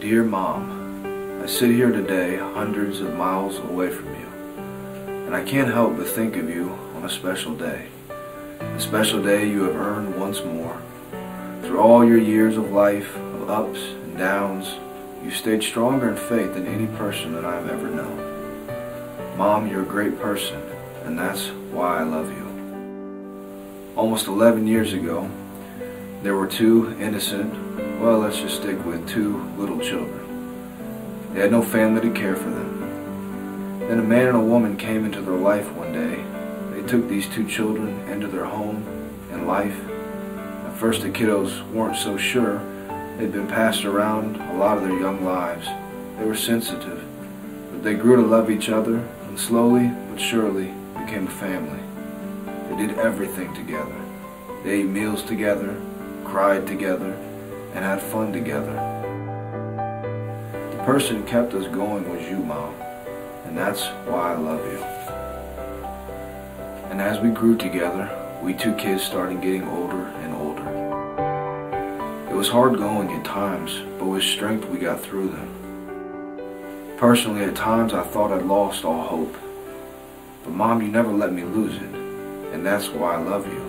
Dear Mom, I sit here today hundreds of miles away from you, and I can't help but think of you on a special day. A special day you have earned once more. Through all your years of life, of ups and downs, you stayed stronger in faith than any person that I have ever known. Mom, you're a great person, and that's why I love you. Almost 11 years ago, there were two innocent, well, let's just stick with two little children. They had no family to care for them. Then a man and a woman came into their life one day. They took these two children into their home and life. At first the kiddos weren't so sure. They'd been passed around a lot of their young lives. They were sensitive, but they grew to love each other and slowly but surely became a family. They did everything together. They ate meals together, cried together, and had fun together. The person kept us going was you, Mom, and that's why I love you. And as we grew together, we two kids started getting older and older. It was hard going at times, but with strength we got through them. Personally, at times I thought I'd lost all hope. But Mom, you never let me lose it, and that's why I love you.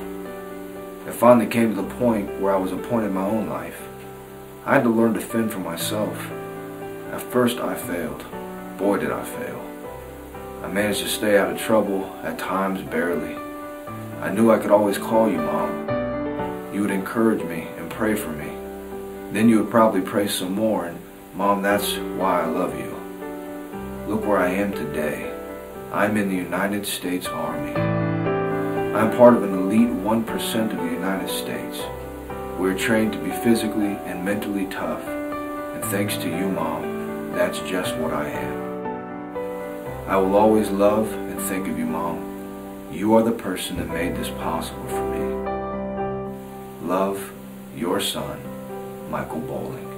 It finally came to the point where I was a point in my own life. I had to learn to fend for myself. At first I failed. Boy did I fail. I managed to stay out of trouble, at times barely. I knew I could always call you, Mom. You would encourage me and pray for me. Then you would probably pray some more, and Mom, that's why I love you. Look where I am today. I'm in the United States Army. I'm part of an elite 1% of the United States. We're trained to be physically and mentally tough. And thanks to you, Mom, that's just what I am. I will always love and think of you, Mom. You are the person that made this possible for me. Love, your son, Michael Boling.